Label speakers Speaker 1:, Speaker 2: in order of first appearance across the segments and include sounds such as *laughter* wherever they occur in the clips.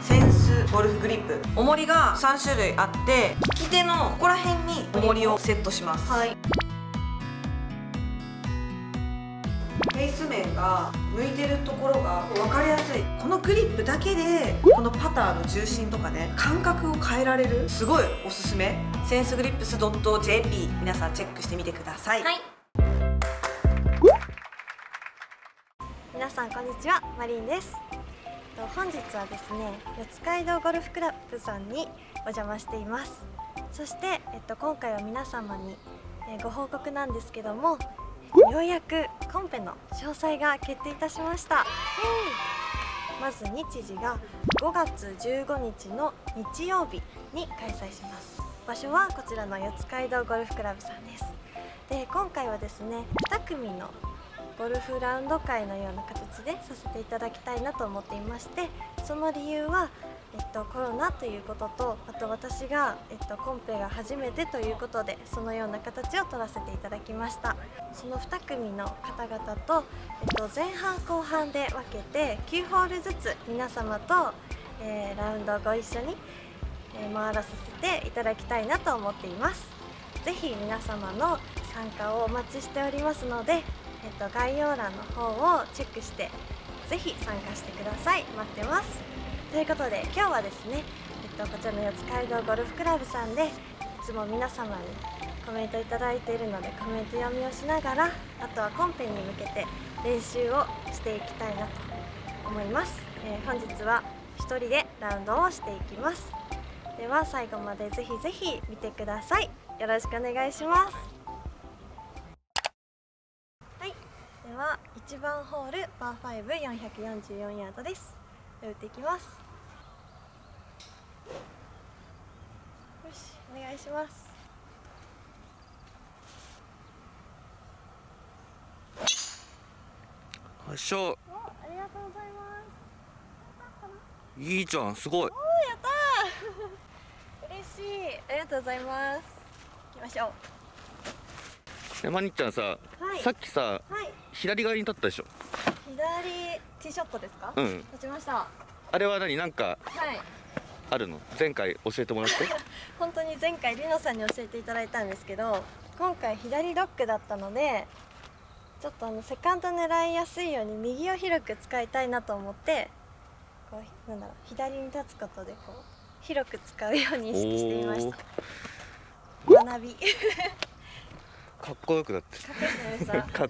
Speaker 1: センスゴルフグリップ。重りが3種類あって利き手のここら辺に重りをセットします。
Speaker 2: はい。
Speaker 1: フェイス面が向いてるところが分かりやすい。このグリップだけでこのパターの重心とかね感覚を変えられるすごいおすすめ。センスグリップス .jp 皆さんチェックしてみてください、
Speaker 2: はい。皆さんこんにちは。マリンですと本日はですね四街道ゴルフクラブさんにお邪魔しています。そして、えっと、今回は皆様に、えーご報告なんですけどもようやくコンペの詳細が決定いたしました。まず日時が5月15日の日曜日に開催します。場所はこちらの四街道ゴルフクラブさんです。で今回はですね2組のゴルフラウンド会のような形でさせていただきたいなと思っていましてその理由は、えっと、コロナということとあと私が、えっと、コンペが初めてということでそのような形を取らせていただきました。その2組の方々と、えっと、前半後半で分けて9ホールずつ皆様と、えーラウンドをご一緒に、えー回らさせていただきたいなと思っています。ぜひ皆様の参加をお待ちしておりますので、えっと、概要欄の方をチェックしてぜひ参加してください。待ってます。ということで今日はですね、えっと、こちらの四街道ゴルフクラブさんでいつも皆様にコメントいただいているのでコメント読みをしながらあとはコンペに向けて練習をしていきたいなと思います、えー本日は1人でラウンドをしていきます。では最後までぜひぜひ見てください。よろしくお願いします。では1番ホールパー5444ヤードです。打っていきます。よしお願いします。
Speaker 3: よっしょ。
Speaker 2: おありがとうございます。
Speaker 3: いいじゃんすごい。
Speaker 2: おーやったー。*laughs* 嬉しい。ありがとうございます。行きましょう。
Speaker 3: えまにっちゃんさ、
Speaker 2: はい。
Speaker 3: さっきさ
Speaker 2: はい
Speaker 3: 左側に立ったでしょ。
Speaker 2: 左ティーショットですか、
Speaker 3: うん。
Speaker 2: 立ちました。は
Speaker 3: あれは何？なんか
Speaker 2: い。
Speaker 3: あるの？前回教えてもらって？*laughs*
Speaker 2: 本当に前回りのさんに教えていただいたんですけど今回左ロックだったのでちょっとあのセカンド狙いやすいように右を広く使いたいなと思ってこうなんだろう左に立つことでこう広く使うように意識していました。学び *laughs*
Speaker 3: かっこよくなって
Speaker 2: かっこよくなりました。やった、うん、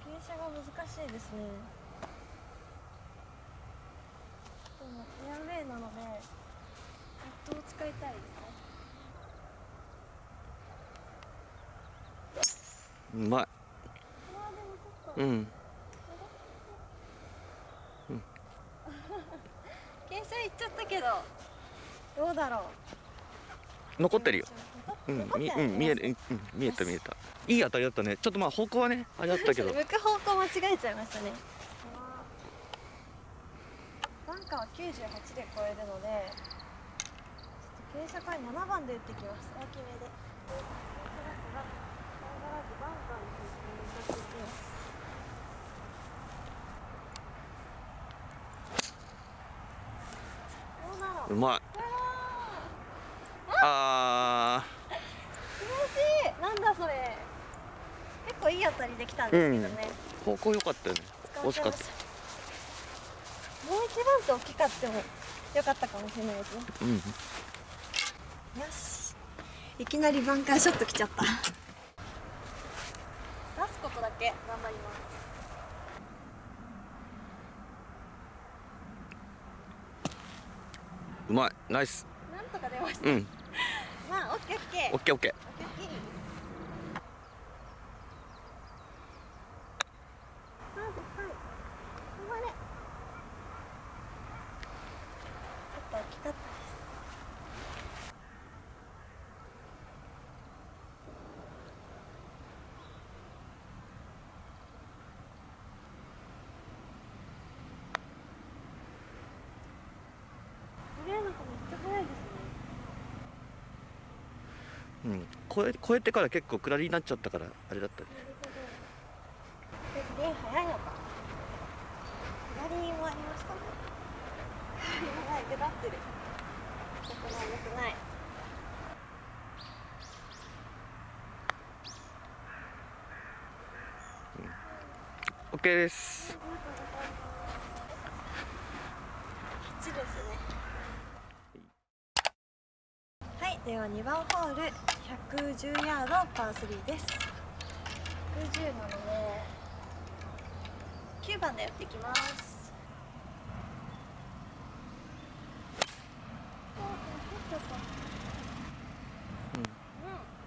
Speaker 2: 傾斜が難しいですね。でもフェアウェイなのでパットを使いたいですね。
Speaker 3: うまい。
Speaker 2: あーでもちょっと。
Speaker 3: うん。*laughs*
Speaker 2: 傾斜いっちゃったけどどうだろう。
Speaker 3: 残ってるようんみうん見えるうんうん見えた見えた。いい当たりだったね。ちょっとまあ方向はねあれだったけど。*laughs*
Speaker 2: 向く方向間違えちゃいましたね。バンカーは98で超えるのでちょっと傾斜から7番で打ってきます。大きめで。う
Speaker 3: まいあ
Speaker 2: 気持ちいいなんだそれ結構いい当たりできたんですけどね、
Speaker 3: ー方向良かったよね。
Speaker 2: 使
Speaker 3: 惜しかった。
Speaker 2: もう一番と大きかってもよかったかもしれないですね。
Speaker 3: うん。
Speaker 2: よし。いきなりバンカーショット来ちゃった。出すことだけ頑張ります。
Speaker 3: うまい。ナイス。
Speaker 2: なんとか出ました、
Speaker 3: うん。
Speaker 2: まあオッケー。オッケー
Speaker 3: オッケー。オッケー
Speaker 2: オッケー
Speaker 3: うん。超え超えてから結構下りになっちゃったからあれだったね。
Speaker 2: 下り早いのか。下りもありましたね。下り
Speaker 3: い下っ
Speaker 2: てるくないくない。OK です。では2番ホール110ヤードパー3です。110なので9番でやっていきます。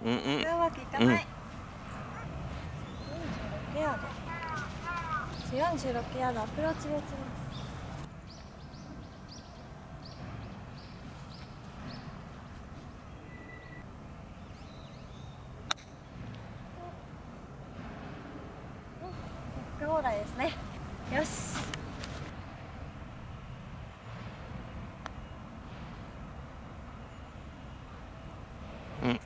Speaker 3: うん。うん。
Speaker 2: これはうまくいかない、46ヤード。46ヤードアプローチで打ちますフックオーライですねよし
Speaker 3: うん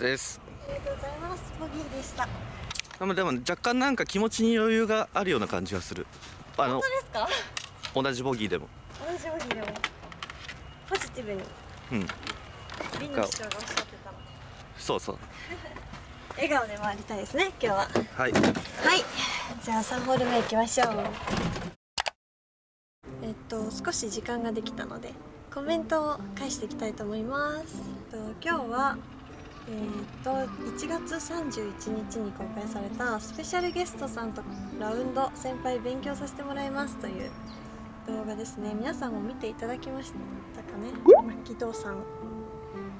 Speaker 3: です。
Speaker 2: ありがとうございます。ボギーでした。
Speaker 3: でもでも若干なんか気持ちに余裕があるような感じがする。あの
Speaker 2: 本当ですか？
Speaker 3: 同じボギーでも。
Speaker 2: 同じボギーでも。ポジティブに。
Speaker 3: うん。
Speaker 2: リンがおっしゃってたの。
Speaker 3: そうそう。
Speaker 2: 笑顔で回りたいですね今日は。
Speaker 3: はい。
Speaker 2: はい。じゃあ3ホール目いきましょう。えっと少し時間ができたのでコメントを返していきたいと思います。えっと今日はえっと1月31日に公開されたスペシャルゲストさんとラウンド先輩勉強させてもらいますという動画ですね。皆さんも見ていただきましたかね？マッキードーさん。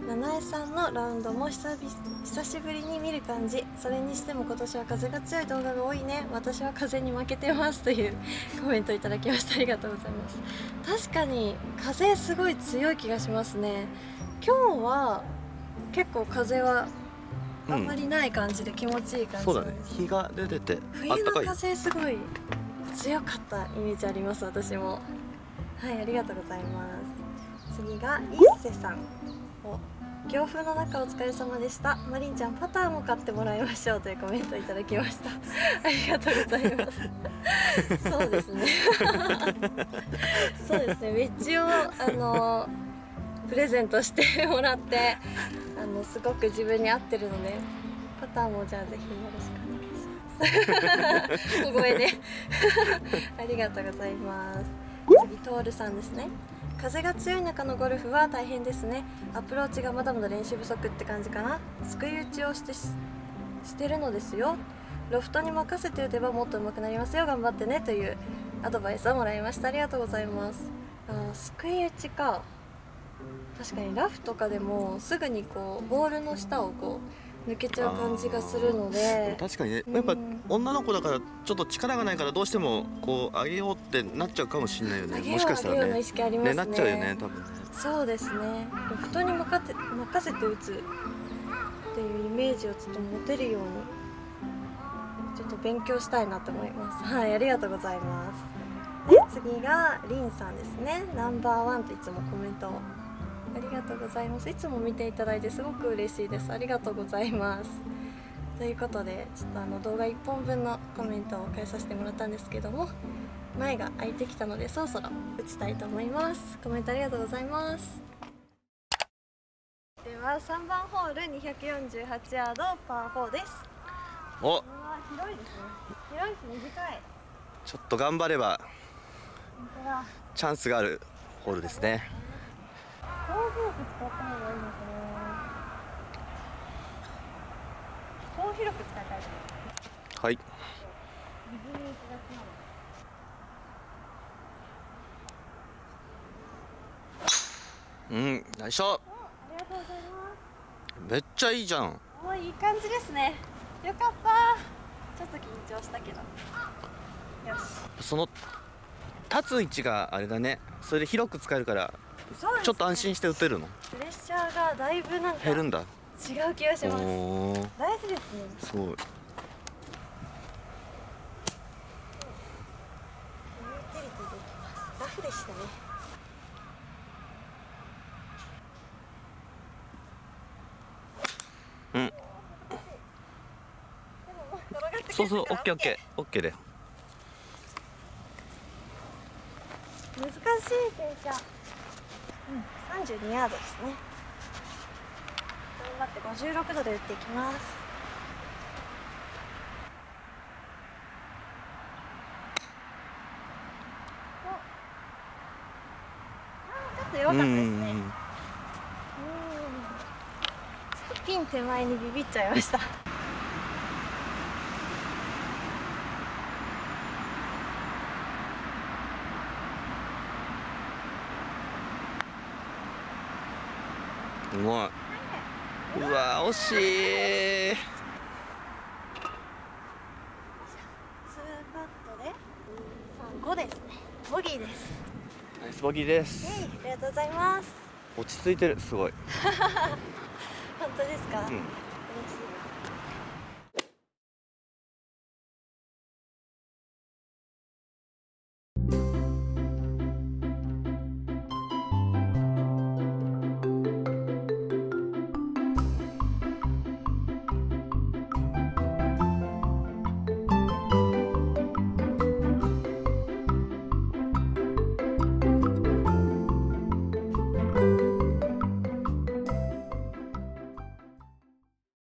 Speaker 2: 七重さんのラウンドも久々久しぶりに見る感じ。それにしても今年は風が強い動画が多いね。私は風に負けてますというコメントいただきました。ありがとうございます。確かに風すごい強い気がしますね。今日は結構風はあんまりない感じで気持ちいい感じ
Speaker 3: そうだね。日が出ててあ
Speaker 2: 冬の風すごい強かったイメージあります私も。はいありがとうございます。次が一瀬さん。お強風の中お疲れ様でした。マリンちゃんパターも買ってもらいましょうというコメントいただきました。ありがとうございます。そうですね。*laughs* そうですね。ウェッジをあのプレゼントして *laughs* もらってあのすごく自分に合ってるのでパターもじゃあぜひよろしくお願いします。小声で。*laughs* ありがとうございます。次トールさんですね。風が強い中のゴルフは大変ですね。アプローチがまだまだ練習不足って感じかな。すくい打ちをしてししてるのですよ。ロフトに任せて打てばもっと上手くなりますよ。頑張ってねというアドバイスをもらいました。ありがとうございます。あーすくい打ちか。確かにラフとかでもすぐにこうボールの下をこう抜けちゃう感じがするので。
Speaker 3: 確かにね
Speaker 2: うん。
Speaker 3: やっぱ女の子だからちょっと力がないからどうしてもこう上げようってなっちゃうかもしれないよね。もしかしたらね。
Speaker 2: 識ありますね。
Speaker 3: ねなっちゃうよね多分。ね
Speaker 2: そうですね。ロフトに任せ任せて打つっていうイメージをちょっと持てるようにちょっと勉強したいなと思います。*laughs* はいありがとうございます。で次がリンさんですね。ナンバーワンといつもコメントをありがとうございます。いつも見ていただいてすごく嬉しいです。ありがとうございます。ということでちょっとあの動画1本分のコメントを返させてもらったんですけども前が空いてきたのでそろそろ打ちたいと思います。コメントありがとうございます。では3番ホール248ヤードパー4です。
Speaker 3: お。
Speaker 2: 広いですね。広いし短い。
Speaker 3: ちょっと頑張ればチャンスがあるホールですね
Speaker 2: 高フープ使った方がいいのかな高広く使いたい
Speaker 3: はい。うん内緒
Speaker 2: ありがとうございます
Speaker 3: めっちゃいいじゃん。
Speaker 2: もういい感じですね。よかった。ちょっと緊張したけど。よし。
Speaker 3: その立つ位置があれだね。それで広く使えるからちょっと安心して打てるの？
Speaker 2: プレッシャーがだいぶなんか
Speaker 3: 減るんだ。
Speaker 2: 違う気がし
Speaker 3: お
Speaker 2: ます。大事ですね。
Speaker 3: すご
Speaker 2: ラフでしたね。
Speaker 3: うん。そうそうオッケーオッケー。オッケーで
Speaker 2: 難しい傾斜うん32ヤードですね。頑張って56度で打っていきます。ちょっと弱かったですね。うんピン手前にビビっちゃいました
Speaker 3: うまい。うわ惜しい。
Speaker 2: ツーパットで35ですね。ボギーです。
Speaker 3: ナイスボギーで
Speaker 2: イェイ
Speaker 3: す
Speaker 2: ありがとうございます。
Speaker 3: 落ち着いてるすごい。*laughs*
Speaker 2: 本当ですか、
Speaker 3: うん